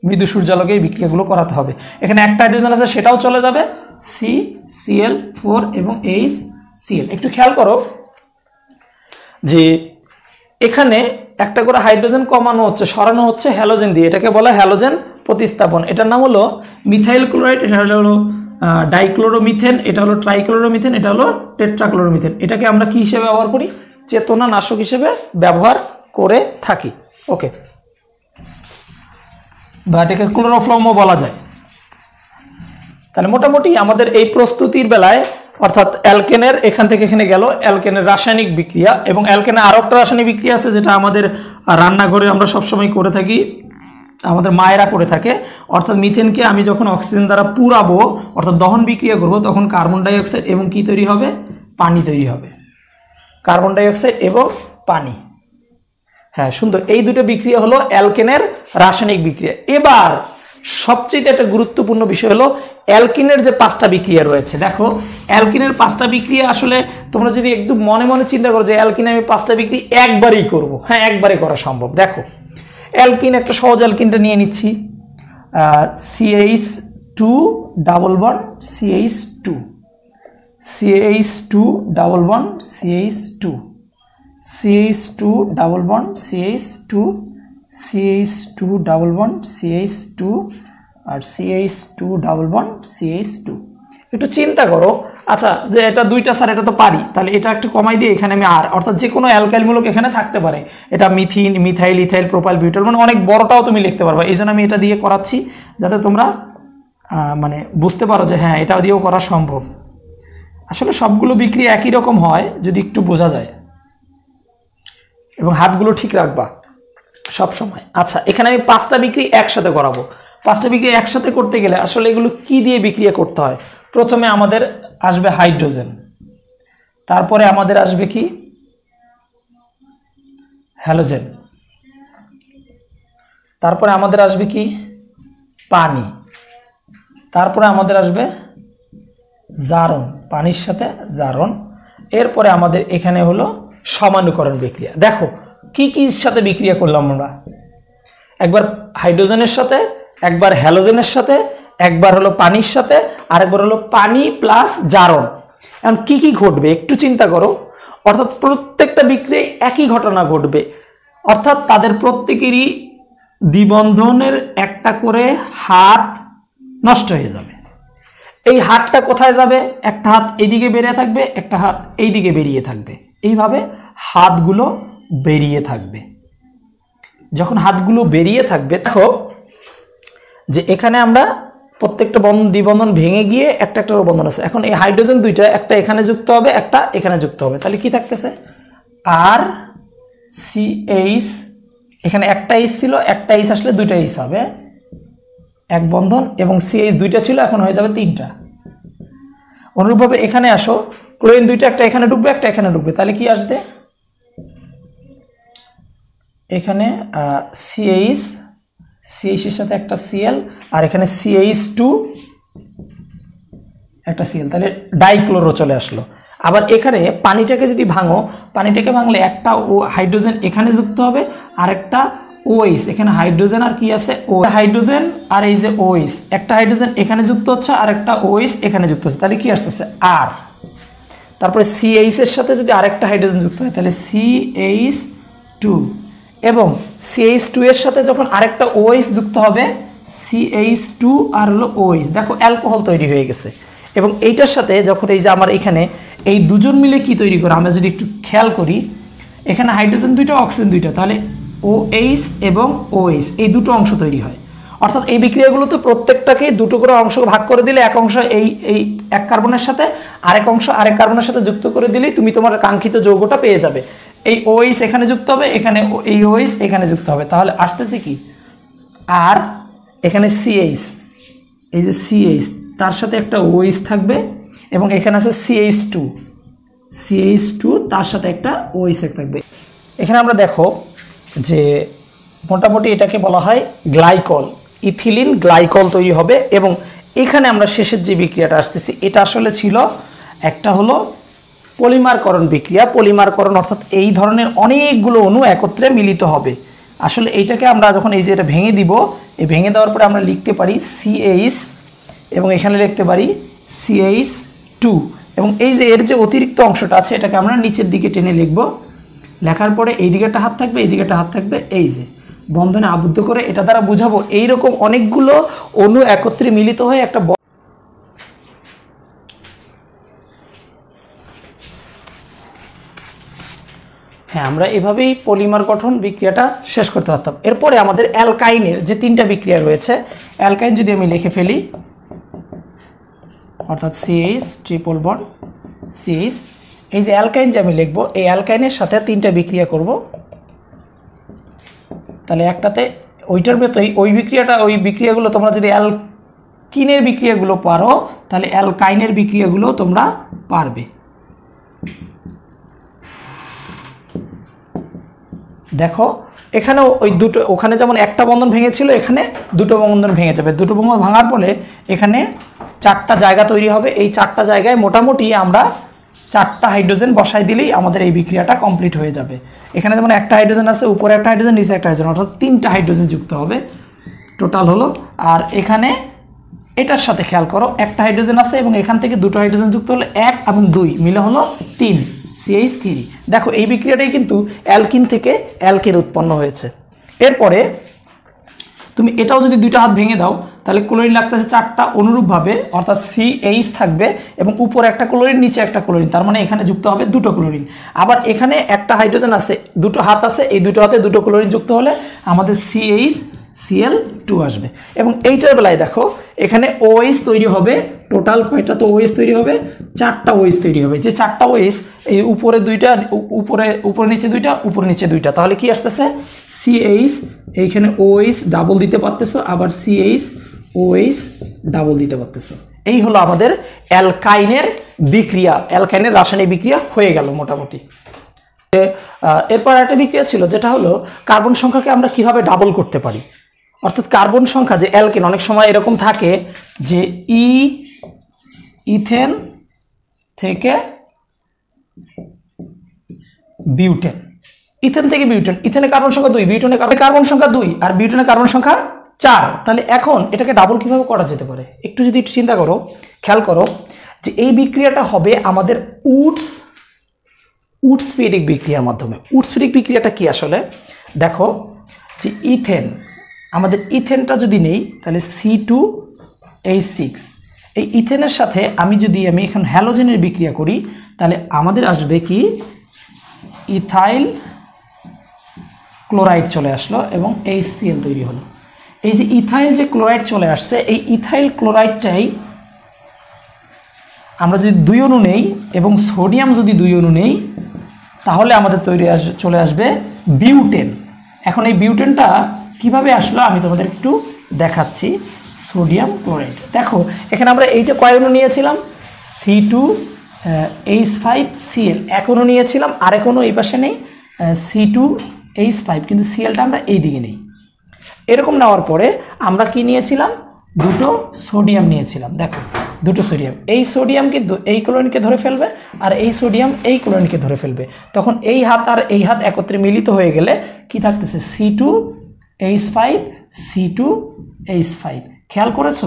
মৃদু সূর্যালোকে এই বিক্রিয়াগুলো করাতে হবে। এখানে একটা হাইড্রোজেন আছে, সেটাও চলে যাবে। সি সিএল ফোর এবং এইচ সিএল একটু খেয়াল করো যে এখানে একটা করে হাইড্রোজেন কমানো হচ্ছে, সরানো হচ্ছে হ্যালোজেন দিয়ে। এটাকে বলা হ্যালোজেন প্রতিস্থাপন। এটার নাম হলো মিথাইল ক্লোরাইড, এটা হলো ডাইক্লোরোমিথেন, এটা হলো ট্রাইক্লোরোমিথেন, এটা হলো টেট্রাক্লোরোমিথেন। এটাকে আমরা কি হিসেবে ব্যবহার করি? চেতনা নাশক হিসেবে ব্যবহার করে থাকি। ওকে বা এটাকে ক্লোরোফ্লমও বলা যায়। তাহলে মোটামুটি আমাদের এই প্রস্তুতির বেলায় অর্থাৎ অ্যালকেনের, এখান থেকে এখানে গেল, অ্যালকেনের রাসায়নিক বিক্রিয়া এবং অ্যালকেনের আরও একটা রাসায়নিক বিক্রিয়া আছে যেটা আমাদের রান্নাঘরে আমরা সবসময় করে থাকি, আমাদের মায়েরা করে থাকে। অর্থাৎ মিথেনকে আমি যখন অক্সিজেন দ্বারা পুরাবো, অর্থাৎ দহন বিক্রিয়া করব, তখন কার্বন ডাইঅক্সাইড এবং কি তৈরি হবে? পানি তৈরি হবে। কার্বন ডাইঅক্সাইড এবং পানি। হ্যাঁ সুন্দর। এই দুটো বিক্রিয়া হলো অ্যালকেনের রাসায়নিক বিক্রিয়া। এবার সবচেয়ে একটা গুরুত্বপূর্ণ বিষয় হলো অ্যালকিনের যে পাঁচটা বিক্রিয়া রয়েছে। দেখো, অ্যালকিনের পাঁচটা বিক্রিয়া আসলে তোমরা যদি একটু মনে মনে চিন্তা করো যে অ্যালকিনে আমি পাঁচটা বিক্রি একবারই করব। হ্যাঁ একবারে করা সম্ভব। দেখো, অ্যালকিন একটা সহজ অ্যালকিনটা নিয়ে নিচ্ছি। C H two double one C H two C H two double one C H two C H two double one C H two C H two double one C H two আর C H two double one two একটু চিন্তা করো। আচ্ছা যে এটা দুইটা sir এটা তো পারি। তাহলে এটা একটু কমাই দিয়ে এখানে আমি আর অর্থাৎ যে কোনো অ্যালকাইলমূলক এখানে থাকতে পারে। এটা methine, methyl, ethyl, propyl butyl মানে অনেক বড়টাও তুমি লিখতে পারবে। এই জন্য আমি এটা দিয়ে করাচ্ছি, যাতে তোমরা মানে বুঝতে পারো যে হ্যাঁ এটা দিয়েও করা সম্ভব। আসলে সবগুলো বিক্রি একই রকম হয়, যদি একটু বোঝা যায়। এবং হাতগুলো ঠিক রাখবা। সব সময়। আচ্ছা এখানে আমি পাঁচটা বিক্রি একসাথে করাবো। পাঁচটা বিক্রি একসাথে করতে গেলে আসলে এগুলো কি দিয়ে বিক্রিয়া করতে হয়? প্রথমে আমাদের আসবে হাইড্রোজেন। তারপরে আমাদের আসবে কি? হ্যালোজেন। তারপরে আমাদের আসবে কি? পানি। তারপরে আমাদের আসবে জারণ, পানির সাথে জারণ। এরপরে আমাদের এখানে হলো সমানুকরণ বিক্রিয়া। দেখো কি কি সাথে বিক্রিয়া করলাম আমরা? একবার হাইড্রোজেনের সাথে, একবার হ্যালোজেনের সাথে, একবার হলো পানির সাথে আর একবার হলো পানি প্লাস জারণ। এখন কি কি ঘটবে একটু চিন্তা করো। অর্থাৎ প্রত্যেকটা বিক্রিয়ায় একই ঘটনা ঘটবে। অর্থাৎ তাদের প্রত্যেকেরই দ্বিবন্ধনের একটা করে হাত নষ্ট হয়ে যাবে। এই হাতটা কোথায় যাবে? একটা হাত এইদিকে বেরিয়ে থাকবে, একটা হাত এইদিকে বেরিয়ে থাকবে। এইভাবে হাতগুলো বেরিয়ে থাকবে। যখন হাতগুলো বেরিয়ে থাকবে, দেখো যে এখানে আমরা প্রত্যেকটা বন্ধন, দ্বিবন্ধন ভেঙে গিয়ে একটা একটা বন্ধন আছে। এখন এই হাইড্রোজেন দুইটা, একটা এখানে যুক্ত হবে, একটা এখানে যুক্ত হবে। তাহলে কি থাকতেছে? আর সি এইচ এখানে একটা এইচ ছিল, একটা এইচ আসলে দুইটা এইচ হবে। এক বন্ধন এবং সিএইচ দুইটা ছিল, এখন হয়ে যাবে তিনটা। অনুরূপভাবে এখানে আসো, ক্লোরিন দুইটা, একটা এখানে ঢুকবে, একটা এখানে ঢুকবে। তাহলে কি আসবে? এখানে সিএইচ সিএইচের সাথে একটা সিএল আর এখানে সিএইচ টু একটা সিএল তাহলে ডাইক্লোরো চলে আসলো। আবার এখানে পানিটাকে যদি ভাঙো, পানিটাকে ভাঙলে একটা ও হাইড্রোজেন এখানে যুক্ত হবে, আর একটা ওইস এখানে হাইড্রোজেন আর কি আছে? ও হাইড্রোজেন আর এই যে ওইস একটা হাইড্রোজেন এখানে যুক্ত হচ্ছে, আর একটা ওইস এখানে যুক্ত হচ্ছে। তাহলে কি আসতেছে? আর তারপরে সিএইচ এর সাথে যদি আরেকটা হাইড্রোজেন যুক্ত হয়, তাহলে সিএইচ টু এবং সিএইচ টু এর সাথে যখন আরেকটা ওএইচ যুক্ত হবে সিএইচ টু আর হলো ওএইচ দেখো অ্যালকোহল তৈরি হয়ে গেছে। এবং এইটার সাথে যখন এই যে আমার এখানে এই দুজন মিলে কি তৈরি করে, আমরা যদি একটু খেয়াল করি, এখানে হাইড্রোজেন দুইটা অক্সিজেন দুইটা, তাহলে ওএইচ এবং ওএইচ এই দুটো অংশ তৈরি হয়। অর্থাৎ এই বিক্রিয়াগুলোতে প্রত্যেকটাকে দুটো করে অংশ ভাগ করে দিলে এক অংশ এই এই এক কার্বনের সাথে, আরেক অংশ আরেক কার্বনের সাথে যুক্ত করে দিলেই তুমি তোমার কাঙ্ক্ষিত যৌগটা পেয়ে যাবে। এই ওইস এখানে যুক্ত হবে, এখানে এই ওইস এখানে যুক্ত হবে। তাহলে আসতেছে কি? আর এখানে সিএইচ এই যে সিএইচ তার সাথে একটা ওইস থাকবে এবং এখানে আছে সিএইচ টু সিএইচ টু তার সাথে একটা ওইস থাকবে। এখানে আমরা দেখো যে মোটামুটি এটাকে বলা হয় গ্লাইকল ইথিলিন গ্লাইকল তৈরি হবে এবং এখানে আমরা শেষের যে বিক্রিয়াটা আসতেছি, এটা আসলে ছিল, একটা হলো পলিমারকরণ বিক্রিয়া, পলিমারকরণ অর্থাৎ এই ধরনের অনেকগুলো অণু একত্রে মিলিত হবে। আসলে এইটাকে আমরা যখন এই যে এটা ভেঙে দিব, এই ভেঙে দেওয়ার পরে আমরা লিখতে পারি সিএইচ এবং এখানে লিখতে পারি সিএইচ টু এবং এই যে এর যে অতিরিক্ত অংশটা আছে, এটাকে আমরা নিচের দিকে টেনে লিখব। লেখার পরে এই দিকে একটা হাত থাকবে এই দিকে একটা হাত থাকবে, এই যে। বন্ধনে আবদ্ধ করে এটা দ্বারা বুঝাবো, এইরকম অনেকগুলো অণু একত্রে মিলিত হয়ে একটা হ্যাঁ আমরা এভাবেই পলিমার গঠন বিক্রিয়াটা শেষ করতে পারতাম। এরপরে আমাদের অ্যালকাইনের যে তিনটা বিক্রিয়া রয়েছে, অ্যালকাইন যদি আমি লিখে ফেলি, অর্থাৎ সিএইচ ট্রিপল বন সিএইচ এই যে অ্যালকাইন যে আমি লিখব, এই অ্যালকাইনের সাথে তিনটা বিক্রিয়া করব। তাহলে একটাতে ওইটার ভেতরেই ওই বিক্রিয়াটা, ওই বিক্রিয়াগুলো তোমরা যদি অ্যালকিনের বিক্রিয়াগুলো পারো, তাহলে অ্যালকাইনের বিক্রিয়াগুলো তোমরা পারবে। দেখো, এখানেও ওই দুটো, ওখানে যেমন একটা বন্ধন ভেঙেছিল, এখানে দুটো বন্ধন ভেঙে যাবে। দুটো বন্ধন ভাঙার ফলে এখানে চারটা জায়গা তৈরি হবে। এই চারটা জায়গায় মোটামুটি আমরা চারটা হাইড্রোজেন বসাই দিলেই আমাদের এই বিক্রিয়াটা কমপ্লিট হয়ে যাবে। এখানে যেমন একটা হাইড্রোজেন আছে, উপরে একটা হাইড্রোজেন, নিচে একটা হাইড্রোজেন, অর্থাৎ তিনটা হাইড্রোজেন যুক্ত হবে। টোটাল হলো, আর এখানে এটার সাথে খেয়াল করো, একটা হাইড্রোজেন আছে এবং এখান থেকে দুটো হাইড্রোজেন যুক্ত হলো এক এবং দুই মিলে হলো তিন। সিএইচ থ্রি দেখো, এই বিক্রিয়াটাই কিন্তু অ্যালকিন থেকে অ্যালকের উৎপন্ন হয়েছে। এরপরে তুমি এটাও যদি দুইটা হাত ভেঙে দাও তাহলে ক্লোরিন লাগতেছে চারটা অনুরূপভাবে, অর্থাৎ সি এইচ থাকবে এবং উপরে একটা ক্লোরিন নিচে একটা ক্লোরিন তার মানে এখানে যুক্ত হবে দুটো ক্লোরিন আবার এখানে একটা হাইড্রোজেন আছে, দুটো হাত আছে, এই দুটো হাতে দুটো ক্লোরিন যুক্ত হলে আমাদের সি এইচ সিএল টু আসবে। এবং এইটার বেলায় দেখো, এখানে ওএইচ তৈরি হবে টোটাল কয়টা তো ওএইচ তৈরি হবে? চারটা ওএইচ তৈরি হবে। যে চারটা ওএইচ এই উপরে দুইটা উপরে উপরে নিচে দুইটা, উপরে নিচে দুইটা। তাহলে কি আসতেছে? সিএইচ এইখানে ওএইচ ডাবল দিতে পারতেছো, আবার সিএইচ ওএইচ ডাবল দিতে পারতেছো। এই হলো আমাদের অ্যালকাইনের বিক্রিয়া। অ্যালকাইনের রাসায়নিক বিক্রিয়া হয়ে গেল মোটামুটি। এরপর একটা বিক্রিয়া ছিল, যেটা হলো কার্বন সংখ্যাকে আমরা কীভাবে ডাবল করতে পারি? অর্থাৎ কার্বন সংখ্যা যে অ্যালকেন, অনেক সময় এরকম থাকে যে ই, ইথেন থেকে বিউটেন। ইথেন থেকে বিউটেন। ইথেনের কার্বন সংখ্যা দুই বিউটেনের কার্বন সংখ্যা দুই, আর বিউটেনের কার্বন সংখ্যা চার, তাহলে এখন এটাকে ডাবল কীভাবে করা যেতে পারে? একটু যদি একটু চিন্তা করো, খেয়াল করো যে এই বিক্রিয়াটা হবে আমাদের উডস উডসফিডিক বিক্রিয়ার মাধ্যমে। উডসফিডিক বিক্রিয়াটা কি আসলে? দেখো যে ইথেন, আমাদের ইথেনটা যদি নেই, তাহলে সি টু এইচ সিক্স এই ইথেনের সাথে আমি যদি আমি এখন হ্যালোজেনের বিক্রিয়া করি, তাহলে আমাদের আসবে কি? ইথাইল ক্লোরাইড চলে আসলো এবং এইচ সিএল তৈরি হলো। এই যে ইথাইল যে ক্লোরাইড চলে আসছে, এই ইথাইল ক্লোরাইডটাই আমরা যদি দুই অণু নেই এবং সোডিয়াম যদি দুই অণু নেই, তাহলে আমাদের তৈরি আস, চলে আসবে বিউটেন। এখন এই বিউটেনটা কীভাবে আসলো আমি তোমাদের একটু দেখাচ্ছি, সোডিয়াম ক্লোরাইড। দেখো, এখানে আমরা এইটা কয় অণু নিয়েছিলাম? C two H five CL অণু নিয়েছিলাম, আরেক অণু এই পাশে নেই সি টু এইচ ফাইভ কিন্তু সিএলটা আমরা এই দিকে নেই। এরকম নেওয়ার পরে আমরা কি নিয়েছিলাম? দুটো সোডিয়াম নিয়েছিলাম। দেখো, দুটো সোডিয়াম। এই সোডিয়াম কিন্তু এই ক্লোরিনকে ধরে ফেলবে আর এই সোডিয়াম এই ক্লোরিনকে ধরে ফেলবে। তখন এই হাত আর এই হাত একত্রে মিলিত হয়ে গেলে কি থাকতেছে? C two H five C two H five খেয়াল করেছ?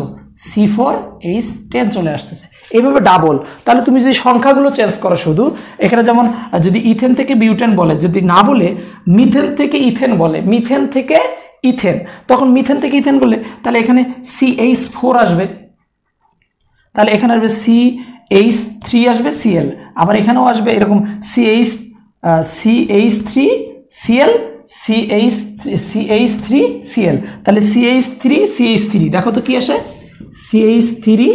সি ফোর এইচ টেন চলে আসতেছে। এইভাবে ডাবল তাহলে তুমি যদি সংখ্যাগুলো চেঞ্জ করো শুধু, এখানে যেমন, যদি ইথেন থেকে বিউটেন বলে, যদি না বলে মিথেন থেকে ইথেন বলে মিথেন থেকে ইথেন। তখন মিথেন থেকে ইথেন বললে তাহলে এখানে সি এইচ ফোর আসবে। তাহলে এখানে আসবে সি এইচ থ্রি আসবে সিএল আবার এখানেও আসবে এরকম C H C H three CL C H C H three CL তাহলে C H three C H three দেখো তো কি আসে? সিএইচ থ্রি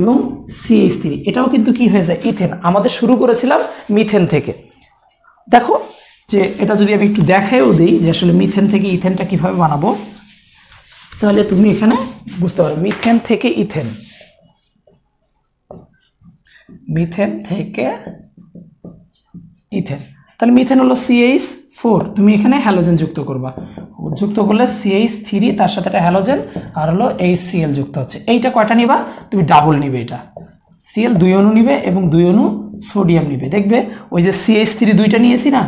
এবং সিএইচ থ্রি এটাও কিন্তু কি হয়ে যায়? ইথেন। আমাদের শুরু করেছিলাম মিথেন থেকে। দেখো যে এটা যদি আমি একটু দেখাইও দিই যে আসলে মিথেন থেকে ইথেনটা কীভাবে বানাবো, তাহলে তুমি এখানে বুঝতে পারো, মিথেন থেকে ইথেন। মিথেন থেকে ইথেন। তাহলে মিথেন হলো সিএইচ ফোর তুমি এখানে হ্যালোজেন যুক্ত করবা। যুক্ত করলে সিএইচ থ্রি তার সাথে একটা হ্যালোজেন আর হলো এইচ সিএল যুক্ত হচ্ছে। এইটা কয়টা নিবা? তুমি ডাবল নিবে এটা। সিএল দুই অণু নিবে এবং দুই অণু সোডিয়াম নিবে। দেখবে, ওই যে সিএইচ থ্রি দুইটা নিয়েছি না?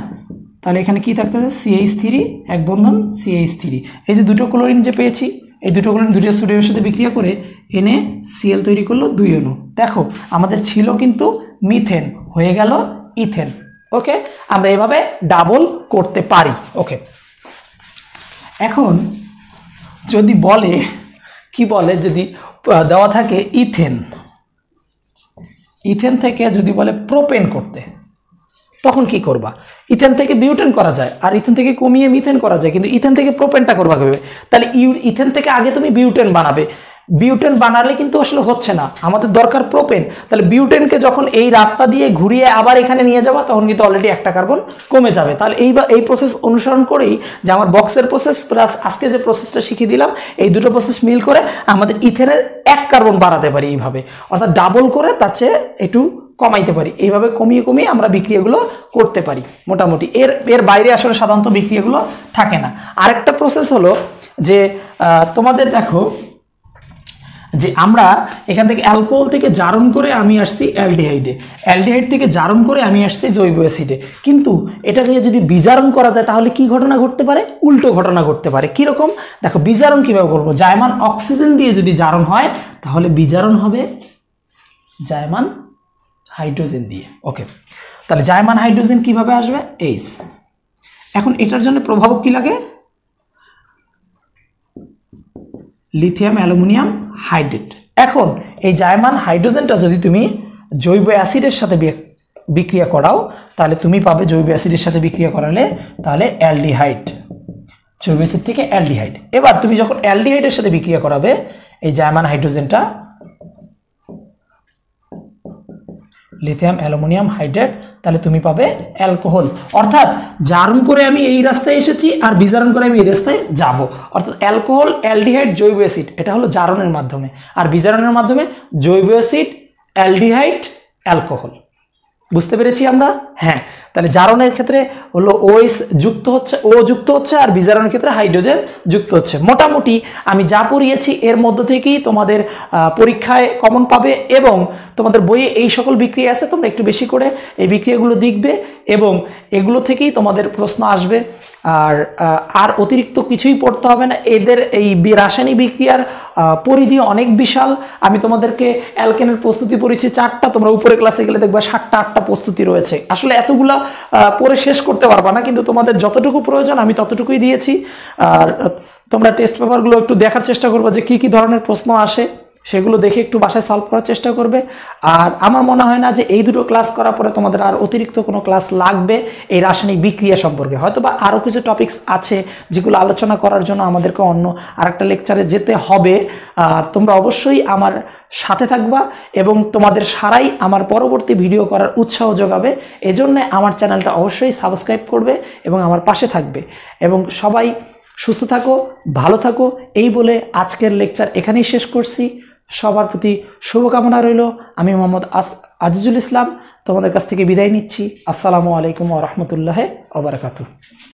তাহলে এখানে কি থাকতেছে সিএইচ থ্রি এক বন্ধন সিএইচ থ্রি এই যে দুটো ক্লোরিন যে পেয়েছি, এই দুটো ক্লোরিন দুটো সোডিয়ামের সাথে বিক্রিয়া করে এনে সিএল তৈরি করল দুই অণু। দেখো, আমাদের ছিল কিন্তু মিথেন হয়ে গেল ইথেন ওকে আমরা এভাবে ডাবল করতে পারি। ওকে এখন যদি বলে, কি বলে যদি দেওয়া থাকে ইথেন ইথেন থেকে যদি বলে প্রোপেন করতে। তখন কি করবা? ইথেন থেকে বিউটেন করা যায়, আর ইথেন থেকে কমিয়ে মিথেন করা যায়, কিন্তু ইথেন থেকে প্রোপেনটা করবা কীভাবে? তাহলে ইউ, ইথেন থেকে আগে তুমি বিউটেন বানাবে। বিউটেন বানালে কিন্তু আসলে হচ্ছে না, আমাদের দরকার প্রোপেন। তাহলে বিউটেনকে যখন এই রাস্তা দিয়ে ঘুরিয়ে আবার এখানে নিয়ে যাবা, তখন কিন্তু অলরেডি একটা কার্বন কমে যাবে। তাহলে এই বা, এই প্রসেস অনুসরণ করেই যে আমার বক্সের প্রসেস প্লাস আজকে যে প্রসেসটা শিখিয়ে দিলাম, এই দুটো প্রসেস মিল করে আমাদের ইথেনের এক কার্বন বাড়াতে পারি এইভাবে। অর্থাৎ ডাবল করে তার চেয়ে একটু কমাইতে পারি। এইভাবে কমিয়ে কমিয়ে আমরা বিক্রিয়াগুলো করতে পারি, মোটামুটি। এর এর বাইরে আসলে সাধারণত বিক্রিয়াগুলো থাকে না। আরেকটা প্রসেস হলো যে তোমাদের দেখো যে আমরা এখান থেকে অ্যালকোহল থেকে জারণ করে আমি আসছি অ্যালডিহাইডে অ্যালডিহাইড থেকে জারণ করে আমি আসছি জৈব অ্যাসিডে কিন্তু এটা দিয়ে যদি বিজারণ করা যায়, তাহলে কি ঘটনা ঘটতে পারে? উল্টো ঘটনা ঘটতে পারে। কীরকম? দেখো, বিজারণ কীভাবে করব? জায়মান অক্সিজেন দিয়ে যদি জারণ হয়, তাহলে বিজারণ হবে জায়মান হাইড্রোজেন দিয়ে। ওকে তাহলে জায়মান হাইড্রোজেন কীভাবে আসবে? এইস এখন এটার জন্য প্রভাবক কি লাগে? লিথিয়াম অ্যালুমিনিয়াম হাইড্রেট এখন এই জায়মান হাইড্রোজেনটা যদি তুমি জৈব অ্যাসিডের সাথে বিক্রিয়া করাও, তাহলে তুমি পাবে জৈব অ্যাসিডের সাথে বিক্রিয়া করালে তাহলে অ্যালডিহাইড। জৈব অ্যাসিড থেকে অ্যালডিহাইড। এবার তুমি যখন অ্যালডিহাইডের সাথে বিক্রিয়া করাবে, এই জায়মান হাইড্রোজেনটা লিথিয়াম অ্যালুমিনিয়াম হাইড্রেট তাহলে তুমি পাবে অ্যালকোহল অর্থাৎ জারণ করে আমি এই রাস্তায় এসেছি আর বিজারণ করে আমি এই রাস্তায় যাব। অর্থাৎ অ্যালকোহল অ্যালডিহাইড জৈব অ্যাসিড এটা হলো জারণের মাধ্যমে। আর বিজারণের মাধ্যমে জৈব অ্যাসিড অ্যালডিহাইড অ্যালকোহল বুঝতে পেরেছি আমরা? হ্যাঁ। তাহলে জারণের ক্ষেত্রে হলো ওএস যুক্ত হচ্ছে ও যুক্ত হচ্ছে আর বিজারণের ক্ষেত্রে হাইড্রোজেন যুক্ত হচ্ছে। মোটামুটি আমি যা পড়িয়েছি এর মধ্য থেকেই তোমাদের পরীক্ষায় কমন পাবে এবং তোমাদের বইয়ে এই সকল বিক্রিয়া আছে, তোমরা একটু বেশি করে এই বিক্রিয়াগুলো দেখবে এবং এগুলো থেকেই তোমাদের প্রশ্ন আসবে। আর আর অতিরিক্ত কিছুই পড়তে হবে না। এদের এই রাসায়নিক বিক্রিয়ার পরিধি অনেক বিশাল। আমি তোমাদেরকে অ্যালকেনের প্রস্তুতি পড়েছি চারটা, তোমরা উপরে ক্লাসে গেলে দেখবা সাতটা, আটটা প্রস্তুতি রয়েছে। আসলে এতগুলা পড়ে শেষ করতে পারবা না, কিন্তু তোমাদের যতটুকু প্রয়োজন আমি ততটুকুই দিয়েছি। আর তোমরা টেস্ট পেপারগুলো একটু দেখার চেষ্টা করব যে কি কি ধরনের প্রশ্ন আসে। সেগুলো দেখে একটু বাসায় সলভ করার চেষ্টা করবে। আর আমার মনে হয় না যে এই দুটো ক্লাস করার পরে তোমাদের আর অতিরিক্ত কোনো ক্লাস লাগবে এই রাসায়নিক বিক্রিয়া সম্পর্কে। হয়তো বা আরও কিছু টপিকস আছে যেগুলো আলোচনা করার জন্য আমাদেরকে অন্য আরেকটা লেকচারে যেতে হবে। আর তোমরা অবশ্যই আমার সাথে থাকবা এবং তোমাদের সারাই আমার পরবর্তী ভিডিও করার উৎসাহ যোগাবে। এজন্য আমার চ্যানেলটা অবশ্যই সাবস্ক্রাইব করবে এবং আমার পাশে থাকবে। এবং সবাই সুস্থ থাকো, ভালো থাকো। এই বলে আজকের লেকচার এখানেই শেষ করছি। সবার প্রতি শুভকামনা রইল। আমি মোহাম্মদ আস আজিজুল ইসলাম। তোমাদের কাছ থেকে বিদায় নিচ্ছি। আসসালামু আলাইকুম ও রহমতুল্লাহ ওবরাকাতু